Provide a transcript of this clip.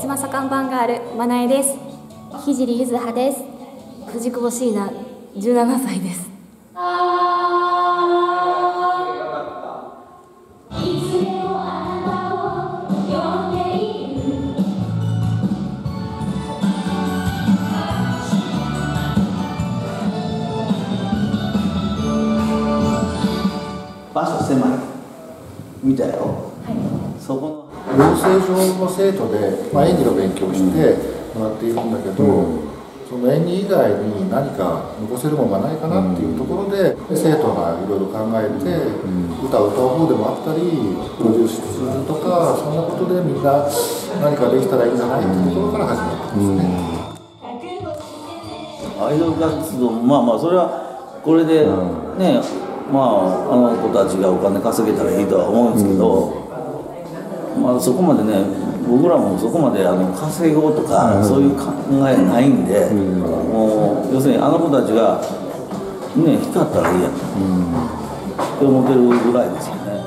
つまさ看板ガールまなえですひじりゆずは。です藤久保椎名17歳です場所狭い。見たよ、そこの。養成所の生徒で、まあ、演技の勉強をしてもらっているんだけど、その演技以外に何か残せるものがないかなっていうところで、生徒がいろいろ考えて、歌を歌う方でもあったりプロデュースするとか。そんなことでみんな何かできたらいいんじゃないっていうところから始まったんですね。アイドル活動まあまあそれはこれでね、まああの子たちがお金稼げたらいいとは思うんですけど、まあそこまでね僕らもそこまであの稼ごうとか、そういう考えないんで、もう要するにあの子たちがね光ったらいいやと、って思ってるぐらいですよね。